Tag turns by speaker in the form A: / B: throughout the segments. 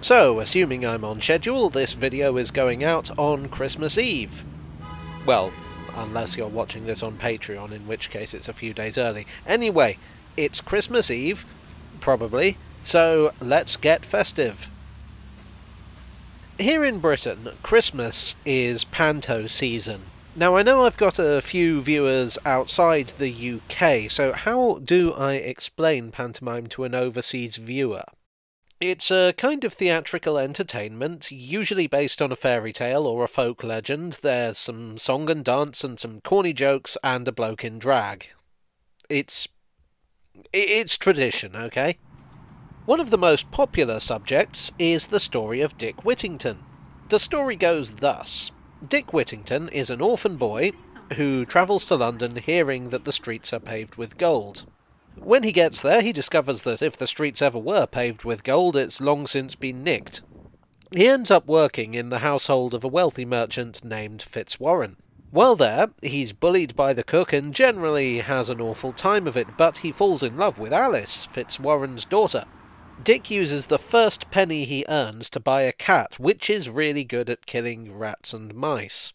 A: So, assuming I'm on schedule, this video is going out on Christmas Eve. Well, unless you're watching this on Patreon, in which case it's a few days early. Anyway, it's Christmas Eve, probably, so let's get festive. Here in Britain, Christmas is panto season. Now, I know I've got a few viewers outside the UK, so how do I explain pantomime to an overseas viewer? It's a kind of theatrical entertainment, usually based on a fairy tale or a folk legend. There's some song and dance and some corny jokes and a bloke in drag. It's. it's tradition, okay? One of the most popular subjects is the story of Dick Whittington. The story goes thus Dick Whittington is an orphan boy who travels to London hearing that the streets are paved with gold. When he gets there, he discovers that if the streets ever were paved with gold, it's long since been nicked. He ends up working in the household of a wealthy merchant named Fitzwarren. While there, he's bullied by the cook and generally has an awful time of it, but he falls in love with Alice, Fitzwarren's daughter. Dick uses the first penny he earns to buy a cat, which is really good at killing rats and mice.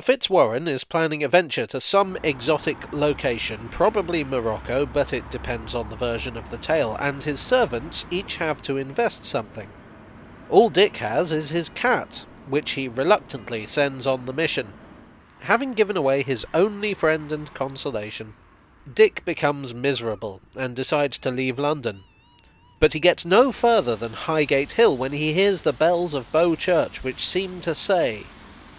A: Fitzwarren is planning a venture to some exotic location, probably Morocco, but it depends on the version of the tale, and his servants each have to invest something. All Dick has is his cat, which he reluctantly sends on the mission. Having given away his only friend and consolation, Dick becomes miserable and decides to leave London. But he gets no further than Highgate Hill when he hears the bells of Bow Church, which seem to say,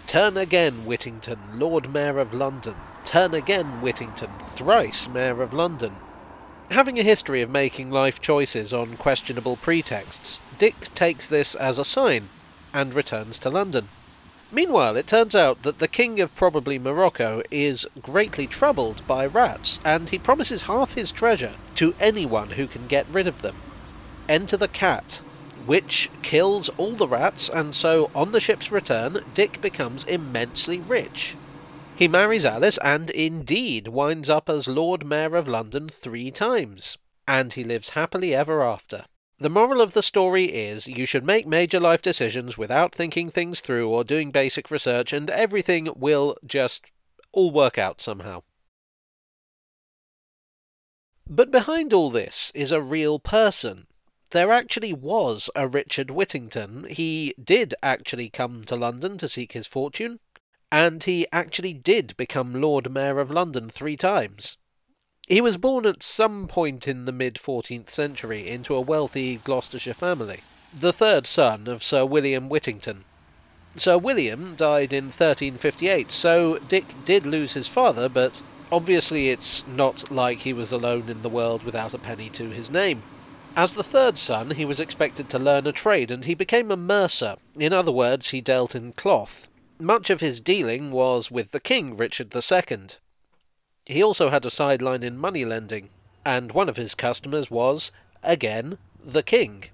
A: Turn again, Whittington, Lord Mayor of London. Turn again, Whittington, thrice Mayor of London. Having a history of making life choices on questionable pretexts, Dick takes this as a sign and returns to London. Meanwhile, it turns out that the King of probably Morocco is greatly troubled by rats, and he promises half his treasure to anyone who can get rid of them. Enter the cat, which kills all the rats, and so on the ship's return, Dick becomes immensely rich. He marries Alice and indeed winds up as Lord Mayor of London three times, and he lives happily ever after. The moral of the story is you should make major life decisions without thinking things through or doing basic research, and everything will just all work out somehow. But behind all this is a real person there actually was a Richard Whittington. He did actually come to London to seek his fortune, and he actually did become Lord Mayor of London three times. He was born at some point in the mid 14th century into a wealthy Gloucestershire family, the third son of Sir William Whittington. Sir William died in 1358, so Dick did lose his father, but obviously it's not like he was alone in the world without a penny to his name. As the third son, he was expected to learn a trade, and he became a mercer. In other words, he dealt in cloth. Much of his dealing was with the king, Richard II. He also had a sideline in money lending, and one of his customers was, again, the king.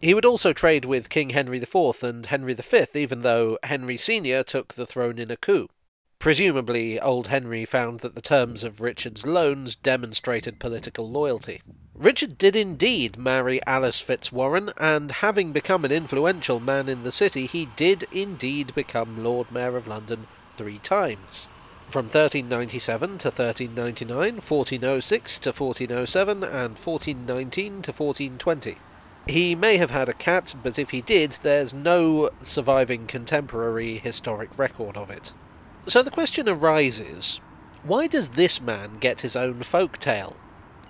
A: He would also trade with King Henry IV and Henry V, even though Henry Sr. took the throne in a coup. Presumably, old Henry found that the terms of Richard's loans demonstrated political loyalty. Richard did indeed marry Alice Fitzwarren, and having become an influential man in the city, he did indeed become Lord Mayor of London three times. From 1397 to 1399, 1406 to 1407, and 1419 to 1420. He may have had a cat, but if he did, there's no surviving contemporary historic record of it. So the question arises why does this man get his own folk tale?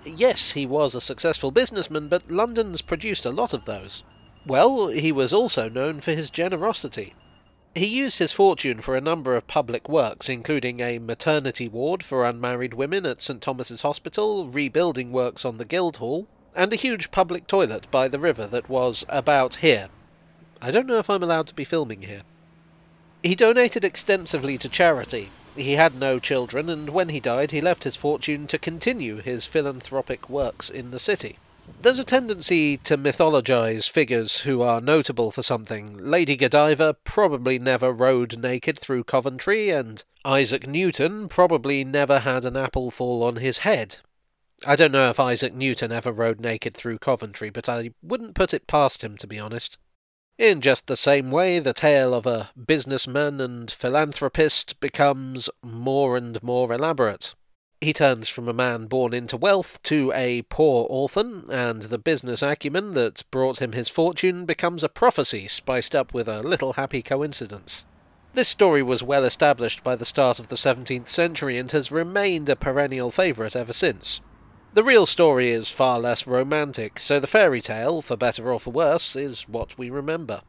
A: Yes, he was a successful businessman, but London's produced a lot of those. Well, he was also known for his generosity. He used his fortune for a number of public works, including a maternity ward for unmarried women at St Thomas's Hospital, rebuilding works on the Guildhall, and a huge public toilet by the river that was about here. I don't know if I'm allowed to be filming here. He donated extensively to charity, he had no children, and when he died, he left his fortune to continue his philanthropic works in the city. There's a tendency to mythologize figures who are notable for something. Lady Godiva probably never rode naked through Coventry, and Isaac Newton probably never had an apple fall on his head. I don't know if Isaac Newton ever rode naked through Coventry, but I wouldn't put it past him, to be honest. In just the same way, the tale of a businessman and philanthropist becomes more and more elaborate. He turns from a man born into wealth to a poor orphan, and the business acumen that brought him his fortune becomes a prophecy spiced up with a little happy coincidence. This story was well established by the start of the 17th century and has remained a perennial favourite ever since. The real story is far less romantic, so the fairy tale, for better or for worse, is what we remember.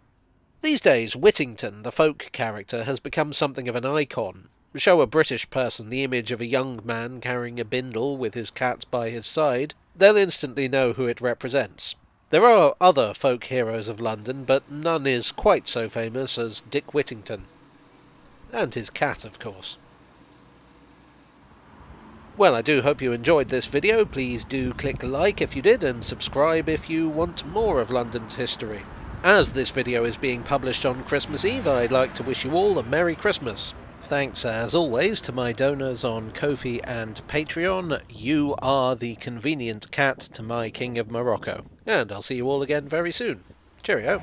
A: These days, Whittington, the folk character, has become something of an icon. Show a British person the image of a young man carrying a bindle with his cat by his side, they'll instantly know who it represents. There are other folk heroes of London, but none is quite so famous as Dick Whittington. And his cat, of course. Well, I do hope you enjoyed this video. Please do click like if you did, and subscribe if you want more of London's history. As this video is being published on Christmas Eve, I'd like to wish you all a Merry Christmas. Thanks, as always, to my donors on Ko-fi and Patreon. You are the convenient cat to my King of Morocco. And I'll see you all again very soon. Cheerio.